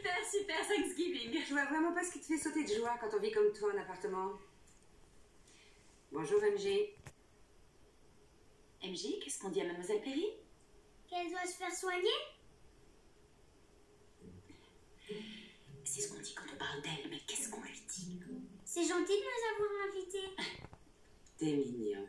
super, super Thanksgiving. Je vois vraiment pas ce qui te fait sauter de joie quand on vit comme toi en appartement. Bonjour MJ. MJ, qu'est-ce qu'on dit à Mademoiselle Perry? Qu'elle doit se faire soigner C'est ce qu'on dit quand on parle d'elle, mais qu'est-ce qu'on lui dit? C'est gentil de nous avoir invités. T'es mignon.